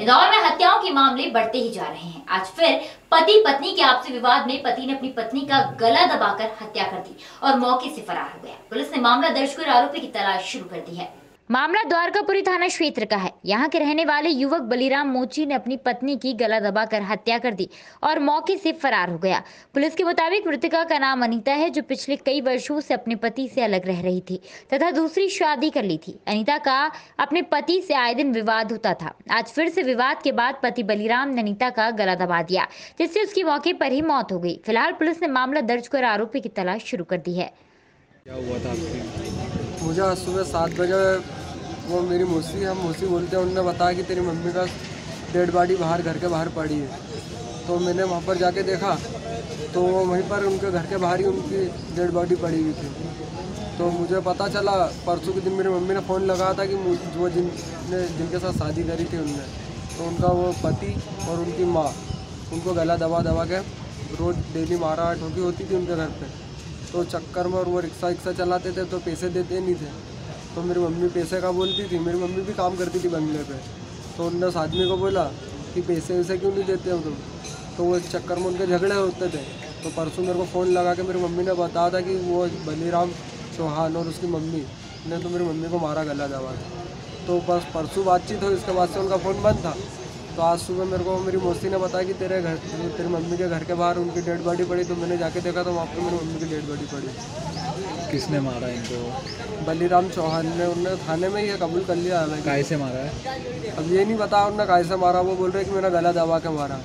इंदौर में हत्याओं के मामले बढ़ते ही जा रहे हैं। आज फिर पति पत्नी के आपसी विवाद में पति ने अपनी पत्नी का गला दबाकर हत्या कर दी और मौके से फरार हो गया। पुलिस ने मामला दर्ज कर आरोपी की तलाश शुरू कर दी है। मामला द्वारकापुरी थाना क्षेत्र का है। यहाँ के रहने वाले युवक बलिराम मोची ने अपनी पत्नी की गला दबाकर हत्या कर दी और मौके से फरार हो गया। पुलिस के मुताबिक मृतका का नाम अनीता है, जो पिछले कई वर्षों से अपने पति से अलग रह रही थी तथा दूसरी शादी कर ली थी। अनीता का अपने पति से आए दिन विवाद होता था। आज फिर से विवाद के बाद पति बलिराम ने अनिता का गला दबा दिया, जिससे उसकी मौके पर ही मौत हो गई। फ़िलहाल पुलिस ने मामला दर्ज कर आरोपी की तलाश शुरू कर दी है। क्या हुआ था मुझे सुबह सात बजे वो मेरी मौसी हम मौसी बोलते हैं उन्होंने बताया कि तेरी मम्मी का डेड बॉडी बाहर, घर के बाहर पड़ी है। तो मैंने वहाँ पर जाके देखा तो वहीं पर उनके घर के बाहर ही उनकी डेड बॉडी पड़ी हुई थी। तो मुझे पता चला, परसों के दिन मेरी मम्मी ने फ़ोन लगाया था कि वो जिनने जिनके साथ शादी करी थी उनने। तो उनका वो पति और उनकी माँ, उनको गला दबा दबा के रोज़ डेली मारा ठोकी होती थी उनके घर पे। तो चक्कर में और वो रिक्शा रिक्शा चलाते थे तो पैसे देते नहीं थे। तो मेरी मम्मी पैसे का बोलती थी, मेरी मम्मी भी काम करती थी बंगले पे। तो उनने उस आदमी को बोला कि पैसे वैसे क्यों नहीं देते हो तुम? तो वो चक्कर में उनके झगड़े होते थे। तो परसों मेरे को फ़ोन लगा के मेरी मम्मी ने बताया था कि वो बलीराम चौहान और उसकी मम्मी ने तो मेरी मम्मी को मारा गला दबा तो बस परसों बातचीत हुई, उसके बाद से उनका फ़ोन बंद था। तो आज सुबह मेरे को मेरी मौसी ने बताया कि तेरे घर तेरी मम्मी के घर के बाहर उनकी डेड बॉडी पड़ी तो मैंने जाके देखा तो वहाँ पर मेरी मम्मी की डेड बॉडी पड़ी। किसने मारा इनको? बलीराम चौहान ने उन्होंने थाने में ही ये कबूल कर लिया है काय से मारा है? अब ये नहीं बताया उन्होंने कैसे मारा वो बोल रहे कि मेरा गला दबा के मारा।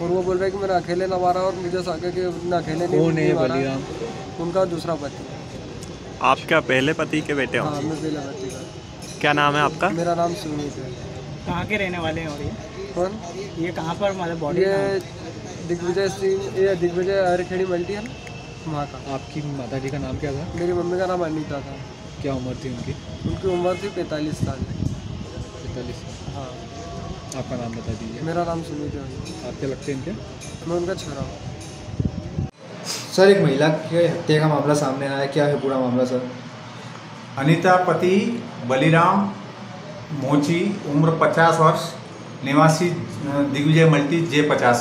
और वो बोल रहे कि मैंने अकेले ना मारा और मुझे सके कि उन्होंने अकेले नहीं मारा। बलिराम? उनका दूसरा पति। आप क्या पहले पति के बेटे हो? हाँ मैं पहला पति का। क्या नाम है आपका? मेरा नाम सुमित है। कहाँ के रहने वाले हैं और ये? कौन? ये कहाँ पर मतलब बॉडी ये दिग्विजय सिंह ये दिग्विजय हरखेड़ी मल्टी है ना? वहाँ का। आपकी माता जी का नाम क्या था? मेरी मम्मी का नाम अनीता था। क्या उम्र थी उनकी? उनकी उम्र थी पैंतालीस साल पैंतालीस साल। हाँ। आपका नाम बता दीजिए। मेरा नाम सुमित है। आप क्या लगते हैं इनके? मैं उनका छोरा हूँ। सर एक महिला के हत्या का मामला सामने आया क्या है पूरा मामला सर? अनिता पति बलिराम मोची उम्र 50 वर्ष। निवासी दिग्विजय मल्टी जे 50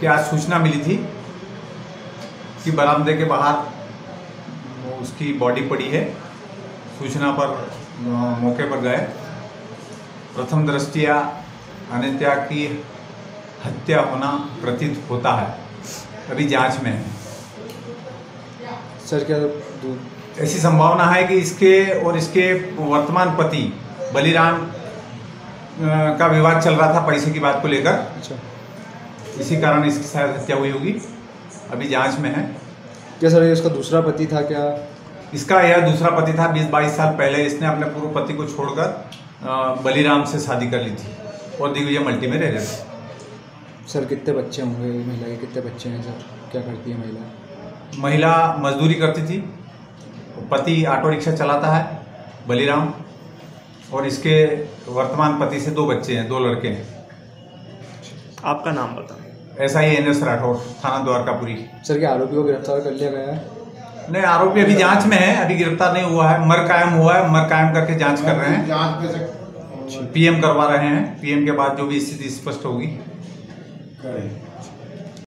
की आज सूचना मिली थी कि बरामदे के बाहर उसकी बॉडी पड़ी है? सूचना पर मौके पर गए। प्रथम दृष्टिया अनित्या की हत्या होना प्रतीत होता है। अभी जाँच में है। सर क्या ऐसी संभावना है कि इसके और इसके वर्तमान पति बलिराम का विवाद चल रहा था पैसे की बात को लेकर। अच्छा। इसी कारण इसकी शायद हत्या हुई होगी। अभी जाँच में है। क्या सर ये उसका दूसरा पति था क्या? इसका यह दूसरा पति था बीस बाईस साल पहले इसने अपने पूर्व पति को छोड़कर बलिराम से शादी कर ली थी। और दिग्विजय मल्टी में रह रहे थे सर कितने बच्चे होंगे? महिला के कितने बच्चे हैं सर? क्या करती है महिला? महिला मजदूरी करती थी। पति ऑटो रिक्शा चलाता है बलिराम। और इसके वर्तमान पति से दो बच्चे हैं दो लड़के हैं। आपका नाम बताओ। ऐसा ही एन एस राठौर थाना द्वारकापुरी। सर क्या आरोपी को गिरफ़्तार कर लिया गया है? नहीं आरोपी अभी जाँच में है अभी गिरफ़्तार नहीं हुआ है मर कायम हुआ है मर कायम करके जाँच कर रहे हैं। पीएम करवा रहे हैं पीएम के बाद जो भी स्थिति स्पष्ट होगी।